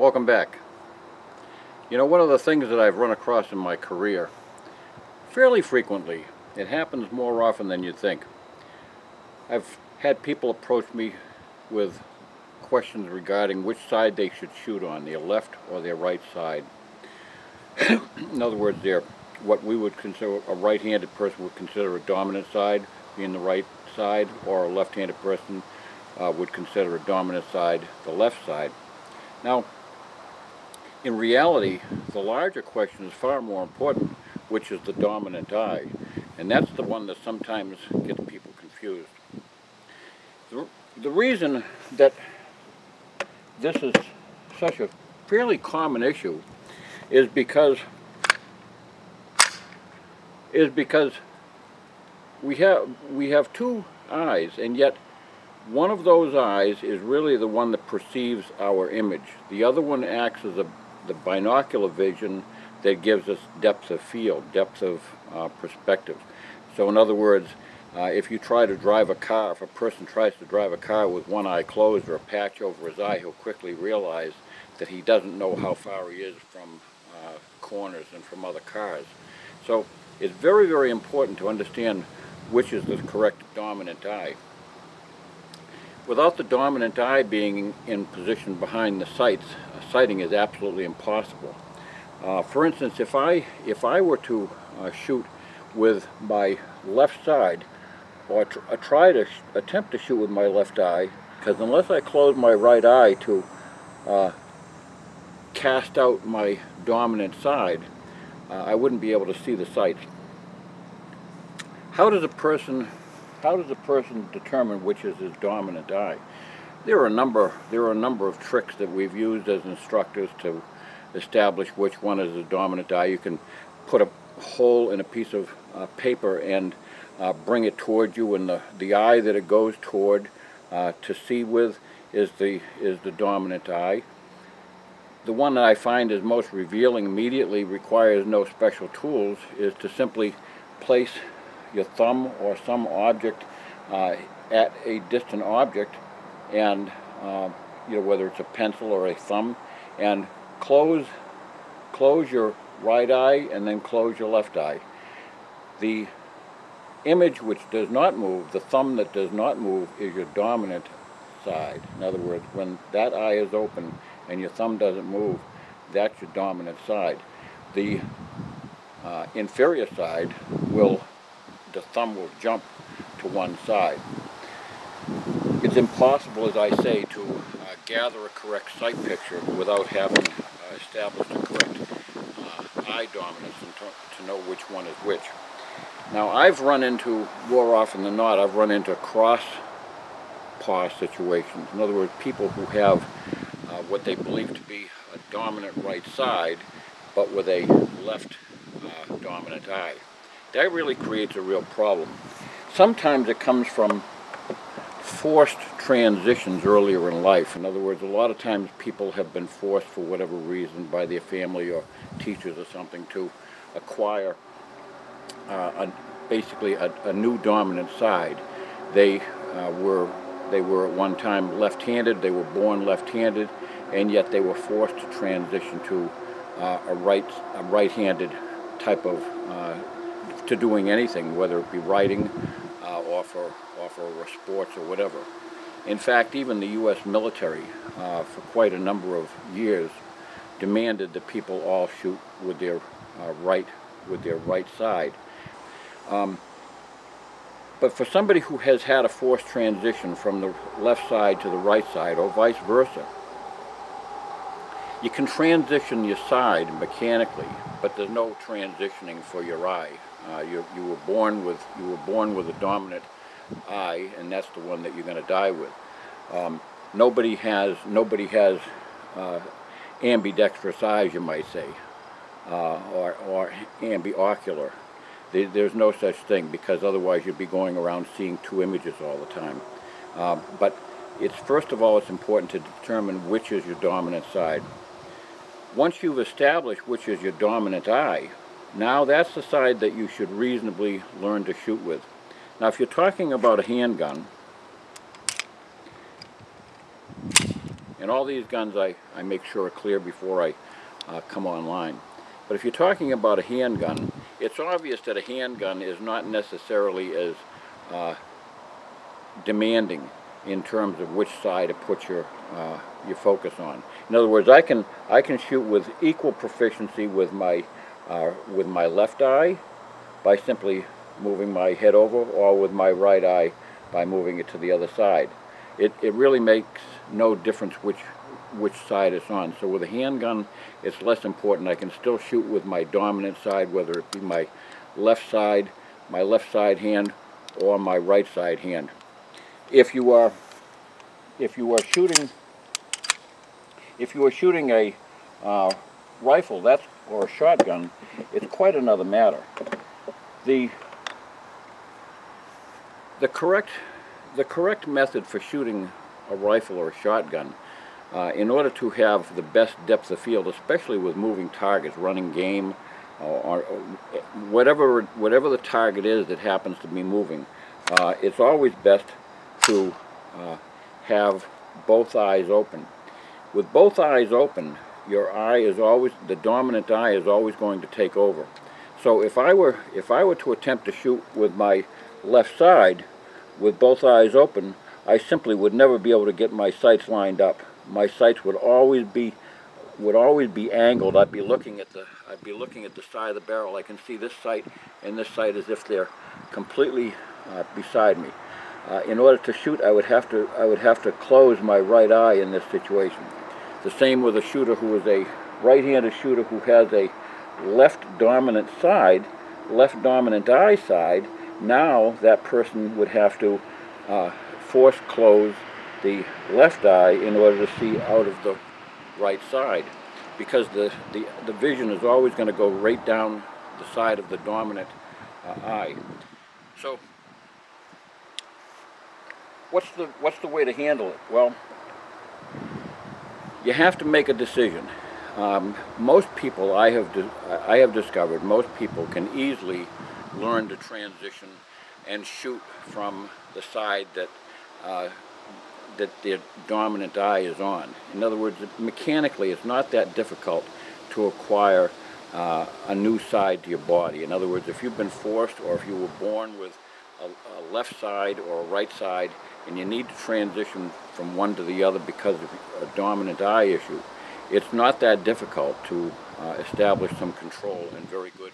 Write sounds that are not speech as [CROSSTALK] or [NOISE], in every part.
Welcome back. You know, one of the things that I've run across in my career fairly frequently, it happens more often than you'd think. I've had people approach me with questions regarding which side they should shoot on, their left or their right side. [COUGHS] in other words, their what we would consider a right-handed person would consider a dominant side being the right side, or a left-handed person uh, would consider a dominant side the left side. Now, in reality, the larger question is far more important, which is the dominant eye. And that's the one that sometimes gets people confused. The, the reason that this is such a fairly common issue is because is because we have we have two eyes and yet one of those eyes is really the one that perceives our image. The other one acts as a the binocular vision that gives us depth of field, depth of uh, perspective. So in other words, uh, if you try to drive a car, if a person tries to drive a car with one eye closed or a patch over his eye, he'll quickly realize that he doesn't know how far he is from uh, corners and from other cars. So it's very, very important to understand which is the correct dominant eye. Without the dominant eye being in position behind the sights, sighting is absolutely impossible. Uh, for instance, if I, if I were to uh, shoot with my left side, or tr uh, try to attempt to shoot with my left eye, because unless I close my right eye to uh, cast out my dominant side, uh, I wouldn't be able to see the sights. How does a person, how does a person determine which is his dominant eye? There are a number, there are a number of tricks that we've used as instructors to establish which one is the dominant eye. You can put a hole in a piece of uh, paper and uh, bring it toward you, and the the eye that it goes toward uh, to see with is the is the dominant eye. The one that I find is most revealing immediately requires no special tools is to simply place your thumb or some object uh, at a distant object and uh, you know whether it's a pencil or a thumb and close close your right eye and then close your left eye. The image which does not move the thumb that does not move is your dominant side. In other words when that eye is open and your thumb doesn't move that's your dominant side. The uh, inferior side will the thumb will jump to one side it's impossible, as I say, to uh, gather a correct sight picture without having uh, established a correct uh, eye dominance and to, to, know which one is which. Now, I've run into, more often than not, I've run into cross paw situations. In other words, people who have uh, what they believe to be a dominant right side, but with a left uh, dominant eye. That really creates a real problem. Sometimes it comes from forced transitions earlier in life. In other words, a lot of times people have been forced for whatever reason by their family or teachers or something to acquire uh, a, basically a, a, new dominant side. They uh, were they were at one time left-handed. They were born left-handed, and yet they were forced to transition to uh, a right a right-handed type of uh, to doing anything, whether it be writing, uh, or for or for sports or whatever. In fact, even the U.S. military, uh, for quite a number of years, demanded that people all shoot with their uh, right with their right side. Um, but for somebody who has had a forced transition from the left side to the right side, or vice versa, you can transition your side mechanically, but there's no transitioning for your eye. Uh, you, you were born with you were born with a dominant eye, and that's the one that you're going to die with. Um, nobody has nobody has uh, ambidextrous eyes, you might say, uh, or, or ambiocular. there's no such thing because otherwise you'd be going around seeing two images all the time. Um, but it's first of all, it's important to determine which is your dominant side. Once you've established which is your dominant eye, now that's the side that you should reasonably learn to shoot with. Now if you're talking about a handgun, And all these guns I, I make sure are clear before I uh, come online. But if you're talking about a handgun, it's obvious that a handgun is not necessarily as uh, demanding in terms of which side to put your uh, your focus on. In other words, I can I can shoot with equal proficiency with my uh, with my left eye by simply moving my head over, or with my right eye by moving it to the other side. It it really makes no difference which which side it's on. So with a handgun, it's less important. I can still shoot with my dominant side, whether it be my left side, my left side hand, or my right side hand. If you are if you are shooting if you are shooting a uh, rifle that's or a shotgun, it's quite another matter. The the correct the correct method for shooting a rifle or a shotgun uh, in order to have the best depth of field, especially with moving targets, running game, or, or whatever whatever the target is that happens to be moving, uh, it's always best to uh, have both eyes open. With both eyes open, your eye is always the dominant eye is always going to take over. So if I were if I were to attempt to shoot with my left side with both eyes open, I simply would never be able to get my sights lined up. My sights would always be would always be angled. I'd be looking at the I'd be looking at the side of the barrel. I can see this sight and this sight as if they're completely uh, beside me. Uh, in order to shoot, I would have to I would have to close my right eye in this situation. The same with a shooter who is a right-handed shooter who has a left dominant side, left dominant eye side. Now that person would have to uh, force close the left eye in order to see out of the right side because the, the, the vision is always going to go right down the side of the dominant uh, eye. So what's the, what's the way to handle it? Well, you have to make a decision. Um, most people I have, I have discovered, most people can easily learn to transition and shoot from the side that uh, that their dominant eye is on. In other words, mechanically, it's not that difficult to acquire uh, a new side to your body. In other words, if you've been forced or if you were born with a, a left side or a right side and you need to transition from one to the other because of a dominant eye issue, it's not that difficult to uh, establish some control and very good,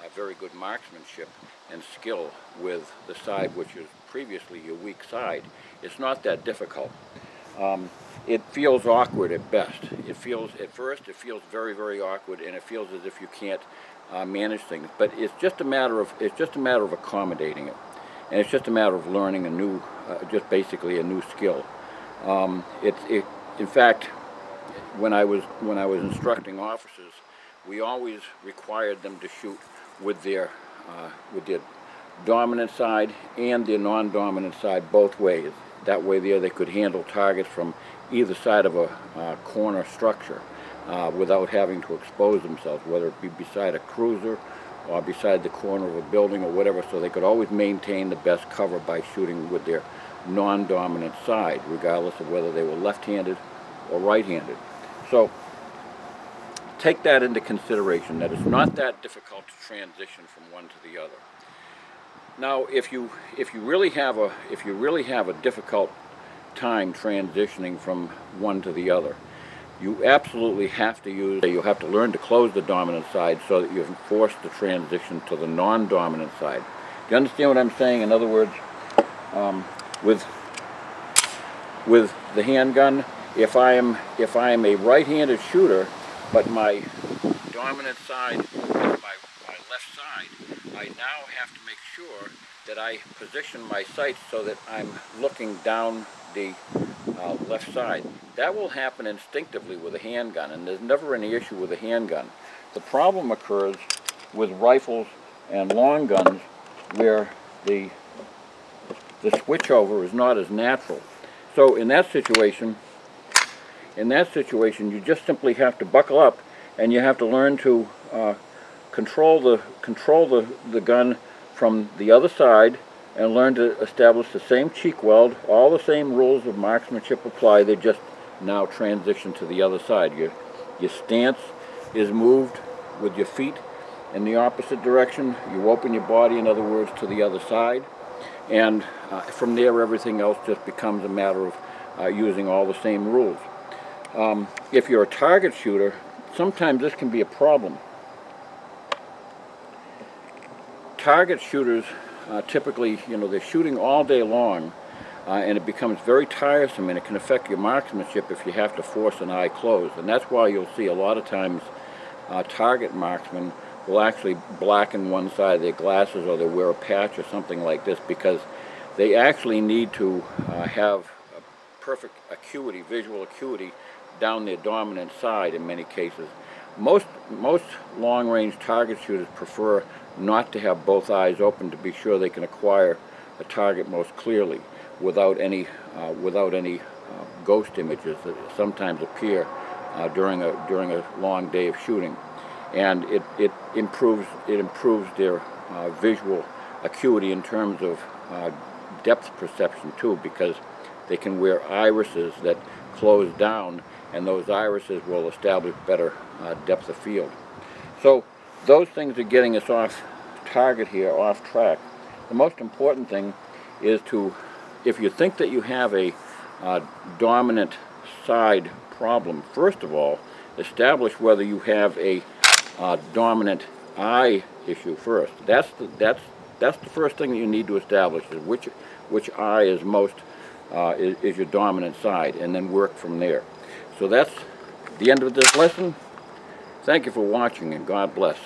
uh, very good marksmanship and skill with the side which is previously your weak side. It's not that difficult. Um, it feels awkward at best. It feels, at first, it feels very, very awkward, and it feels as if you can't uh, manage things. But it's just a matter of, it's just a matter of accommodating it. And it's just a matter of learning a new, uh, just basically a new skill. Um, it, it, in fact, when I was when I was instructing officers, we always required them to shoot with their uh, with their dominant side and their non-dominant side both ways. That way there they could handle targets from either side of a uh, corner structure uh, without having to expose themselves, whether it be beside a cruiser or beside the corner of a building or whatever, so they could always maintain the best cover by shooting with their non-dominant side, regardless of whether they were left-handed or right-handed. So take that into consideration, that it's not that difficult to transition from one to the other. Now, if you if you really have a if you really have a difficult time transitioning from one to the other, you absolutely have to use. You have to learn to close the dominant side so that you can force the transition to the non-dominant side. Do you understand what I'm saying? In other words, um, with with the handgun, if I am if I am a right-handed shooter, but my dominant side is my, my left side, I now have to make sure that I position my sights so that I'm looking down the uh, left side. That will happen instinctively with a handgun, and there's never any issue with a handgun. The problem occurs with rifles and long guns where the the switchover is not as natural. So in that situation, in that situation, you just simply have to buckle up and you have to learn to uh, control the control the, the gun from the other side and learn to establish the same cheek weld. All the same rules of marksmanship apply. They're just now transition to the other side. Your, your stance is moved with your feet in the opposite direction. You open your body, in other words, to the other side. And uh, from there, everything else just becomes a matter of uh, using all the same rules. Um, if you're a target shooter, sometimes this can be a problem. Target shooters uh, typically, you know, they're shooting all day long, uh, and it becomes very tiresome, and it can affect your marksmanship if you have to force an eye closed. And that's why you'll see a lot of times uh, target marksmen will actually blacken one side of their glasses or they'll wear a patch or something like this because they actually need to uh, have a perfect acuity, visual acuity, down their dominant side in many cases. Most, most long-range target shooters prefer not to have both eyes open to be sure they can acquire a target most clearly without any, uh, without any uh, ghost images that sometimes appear uh, during, a, during a long day of shooting and it, it improves it improves their uh, visual acuity in terms of uh, depth perception too because they can wear irises that close down and those irises will establish better uh, depth of field. So those things are getting us off target here, off track. The most important thing is to, if you think that you have a uh, dominant side problem, first of all, establish whether you have a uh, dominant eye issue first. That's the, that's that's the first thing that you need to establish is which which eye is most uh, is, is your dominant side, and then work from there. So that's the end of this lesson. Thank you for watching, and God bless.